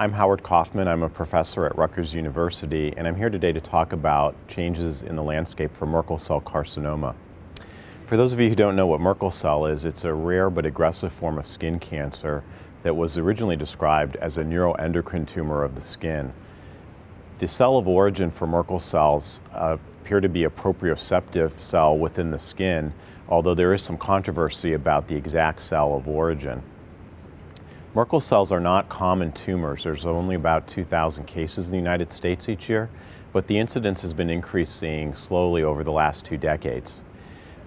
I'm Howard Kaufman. I'm a professor at Rutgers University, and I'm here today to talk about changes in the landscape for Merkel cell carcinoma. For those of you who don't know what Merkel cell is, it's a rare but aggressive form of skin cancer that was originally described as a neuroendocrine tumor of the skin. The cell of origin for Merkel cells uh, appear to be a proprioceptive cell within the skin, although there is some controversy about the exact cell of origin. Merkel cells are not common tumors. There's only about 2,000 cases in the United States each year, but the incidence has been increasing slowly over the last two decades.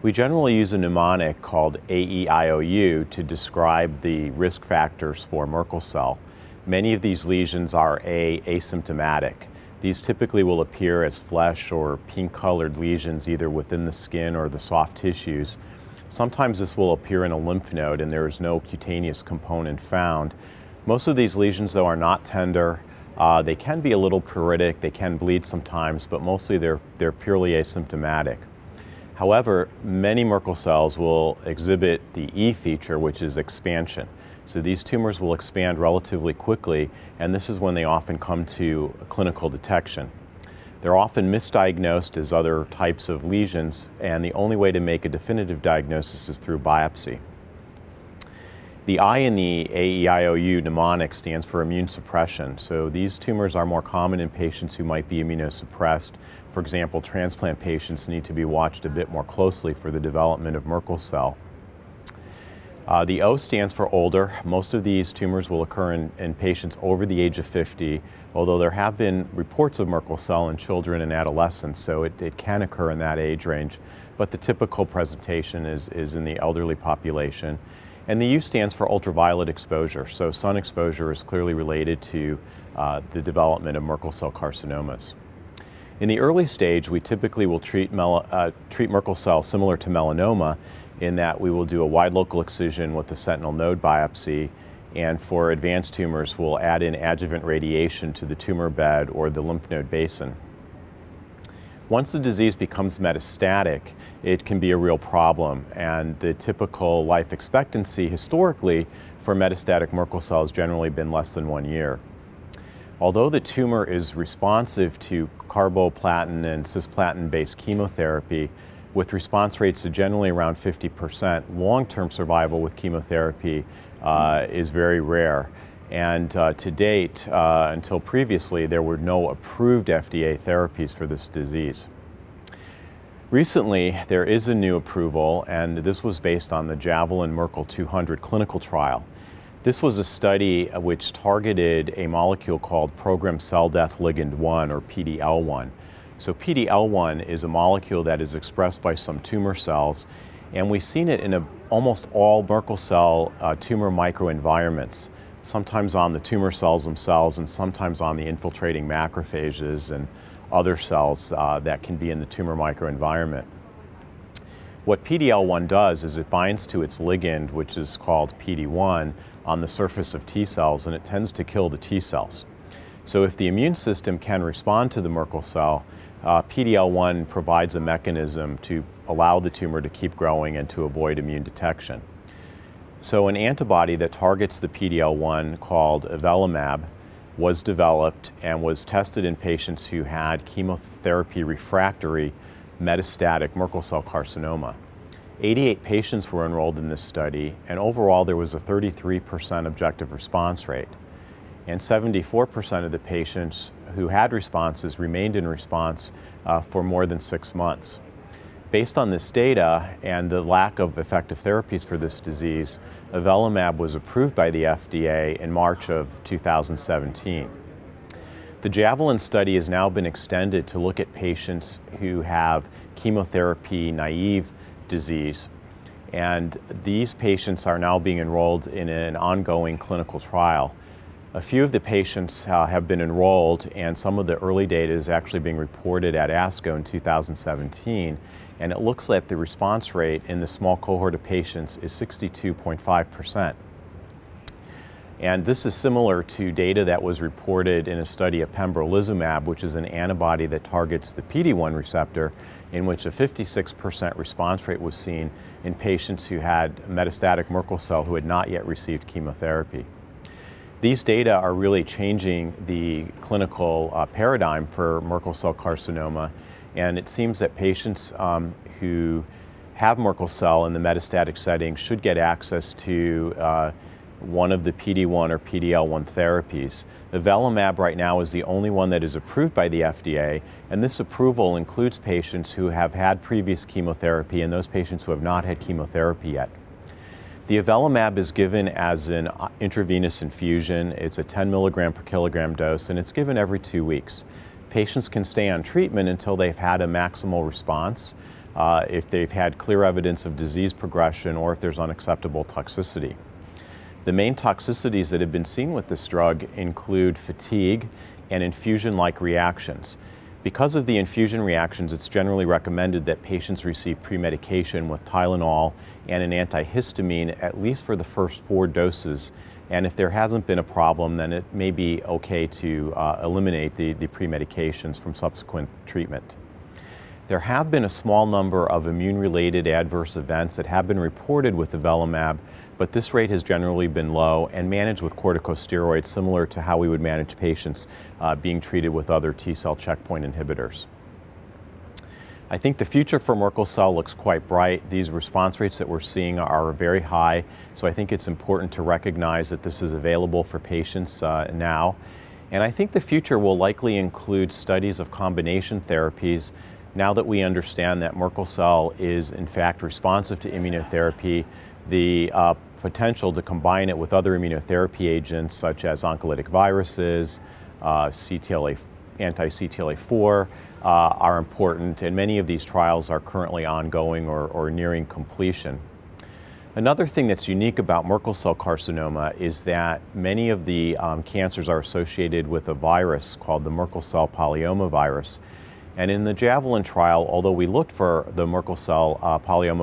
We generally use a mnemonic called AEIOU to describe the risk factors for Merkel cell. Many of these lesions are A, asymptomatic. These typically will appear as flesh or pink colored lesions either within the skin or the soft tissues. Sometimes this will appear in a lymph node and there is no cutaneous component found. Most of these lesions, though, are not tender. Uh, they can be a little pruritic, they can bleed sometimes, but mostly they're, they're purely asymptomatic. However, many Merkel cells will exhibit the E feature, which is expansion. So these tumors will expand relatively quickly, and this is when they often come to clinical detection. They're often misdiagnosed as other types of lesions, and the only way to make a definitive diagnosis is through biopsy. The I in the AEIOU mnemonic stands for immune suppression. So these tumors are more common in patients who might be immunosuppressed. For example, transplant patients need to be watched a bit more closely for the development of Merkel cell. Uh, the O stands for older. Most of these tumors will occur in, in, patients over the age of 50, although there have been reports of Merkel cell in children and adolescents, so it, it can occur in that age range. But the typical presentation is, is in the elderly population. And the U stands for ultraviolet exposure. So sun exposure is clearly related to uh, the development of Merkel cell carcinomas. In the early stage, we typically will treat, uh, treat Merkel cell similar to melanoma in that we will do a wide local excision with the sentinel node biopsy and for advanced tumors, we'll add in adjuvant radiation to the tumor bed or the lymph node basin. Once the disease becomes metastatic, it can be a real problem, and the typical life expectancy historically for metastatic Merkel cell has generally been less than one year. Although the tumor is responsive to carboplatin and cisplatin-based chemotherapy, with response rates of generally around 50%, long-term survival with chemotherapy uh, is very rare. And uh, to date, uh, until previously, there were no approved FDA therapies for this disease. Recently, there is a new approval, and this was based on the Javelin Merkel 200 clinical trial. This was a study which targeted a molecule called programmed cell death ligand 1 or PDL1. So PDL1 is a molecule that is expressed by some tumor cells and we've seen it in a, almost all Merkel cell uh, tumor microenvironments, sometimes on the tumor cells themselves and sometimes on the infiltrating macrophages and other cells uh, that can be in the tumor microenvironment. What PDL1 does is it binds to its ligand, which is called PD1, on the surface of T cells, and it tends to kill the T cells. So if the immune system can respond to the Merkel cell, uh, PDL1 provides a mechanism to allow the tumor to keep growing and to avoid immune detection. So an antibody that targets the PDL1 called avelumab was developed and was tested in patients who had chemotherapy refractory metastatic Merkel cell carcinoma. 88 patients were enrolled in this study, and overall there was a 33% objective response rate. And 74% of the patients who had responses remained in response uh, for more than six months. Based on this data and the lack of effective therapies for this disease, avelumab was approved by the FDA in March of 2017. The Javelin study has now been extended to look at patients who have chemotherapy naive disease. And these patients are now being enrolled in an ongoing clinical trial. A few of the patients uh, have been enrolled, and some of the early data is actually being reported at ASCO in 2017. And it looks like the response rate in the small cohort of patients is 62.5 percent. And this is similar to data that was reported in a study of pembrolizumab, which is an antibody that targets the PD-1 receptor, in which a 56% response rate was seen in patients who had metastatic Merkel cell who had not yet received chemotherapy. These data are really changing the clinical uh, paradigm for Merkel cell carcinoma, and it seems that patients um, who have Merkel cell in the metastatic setting should get access to uh, one of the PD-1 or PD-L1 therapies. Avelumab right now is the only one that is approved by the FDA, and this approval includes patients who have had previous chemotherapy and those patients who have not had chemotherapy yet. The avelumab is given as an uh, intravenous infusion. It's a 10 milligram per kilogram dose, and it's given every two weeks. Patients can stay on treatment until they've had a maximal response, uh, if they've had clear evidence of disease progression, or if there's unacceptable toxicity. The main toxicities that have been seen with this drug include fatigue and infusion-like reactions. Because of the infusion reactions, it's generally recommended that patients receive pre-medication with Tylenol and an antihistamine at least for the first four doses. And if there hasn't been a problem, then it may be okay to uh, eliminate the, the pre-medications from subsequent treatment. There have been a small number of immune-related adverse events that have been reported with avelumab, but this rate has generally been low and managed with corticosteroids similar to how we would manage patients uh, being treated with other T-cell checkpoint inhibitors. I think the future for Merkel cell looks quite bright. These response rates that we're seeing are very high, so I think it's important to recognize that this is available for patients uh, now. And I think the future will likely include studies of combination therapies now that we understand that Merkel cell is in fact responsive to immunotherapy, the uh, potential to combine it with other immunotherapy agents such as oncolytic viruses, uh, CTLA, anti-CTLA-4 uh, are important and many of these trials are currently ongoing or, or nearing completion. Another thing that's unique about Merkel cell carcinoma is that many of the um, cancers are associated with a virus called the Merkel cell polyoma virus. And in the Javelin trial, although we looked for the Merkel cell uh,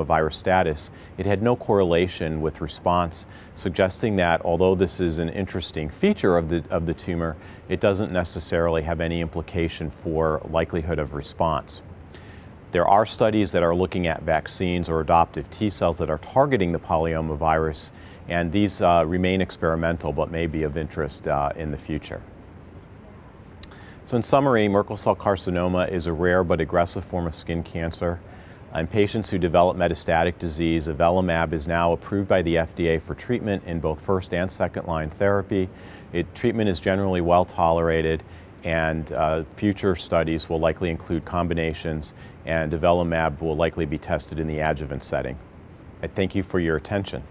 virus status, it had no correlation with response, suggesting that although this is an interesting feature of the, of the tumor, it doesn't necessarily have any implication for likelihood of response. There are studies that are looking at vaccines or adoptive T cells that are targeting the polyoma virus, and these uh, remain experimental but may be of interest uh, in the future. So in summary, Merkel cell carcinoma is a rare but aggressive form of skin cancer. In patients who develop metastatic disease, avelumab is now approved by the FDA for treatment in both first and second line therapy. It, treatment is generally well tolerated and uh, future studies will likely include combinations and avelumab will likely be tested in the adjuvant setting. I thank you for your attention.